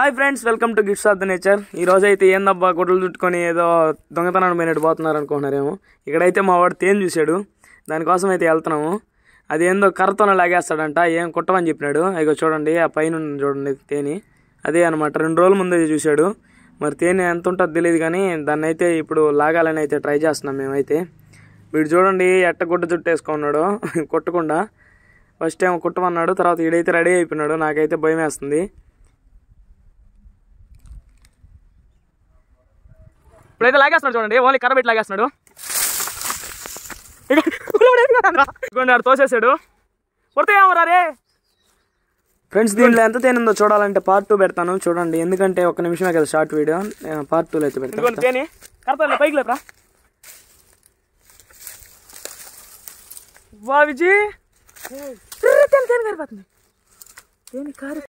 Hi friends welcome to gifts of the nature. ఈ రోజు అయితే ఏందబ్బా గుడ్లు చుట్టుకొని ఏదో దొంగతనాన్ని పోయినట్టు పోతున్నారు అనుకుంటున్నారేమో ఇక్కడైతే మా వాడు తేను చూశాడు. దానికోసం అయితే వెళ్తున్నాము. అది ఏందో కర్రతోనే లాగేస్తాడంట ఏం కుట్టమని చెప్పినాడు. ఇక చూడండి ఆ పైన చూడండి తేని. అదే అనమాట రెండు రోజుల ముందే చూశాడు. మరి తేనె ఎంత ఉంటుందో తెలియదు కానీ దాన్ని అయితే ఇప్పుడు లాగాలని అయితే ట్రై చేస్తున్నాం మేమైతే. వీడు చూడండి ఎట్ట గుడ్డ చుట్టేసుకున్నాడు కుట్టకుండా కొట్టకుండా. ఫస్ట్ ఏమో కుట్టమన్నాడు తర్వాత వీడైతే రెడీ అయిపోయినాడు. నాకైతే భయం వేస్తుంది ఇప్పుడైతే లాగేస్తున్నాడు చూడండి. ఓన్లీ కర్ర పెట్టి లాగేస్తున్నాడు. తోసేసాడు. కొడితే ఏమరా రే ఫ్రెండ్స్ దీంట్లో ఎంత తేనుందో చూడాలంటే పార్ట్ టూ పెడతాను. చూడండి ఎందుకంటే ఒక నిమిషమే కదా షార్ట్ వీడియో పార్ట్ టూలో అయితే పెడతాను. తేని. కడతా పైకి లేపరా. తేని కారి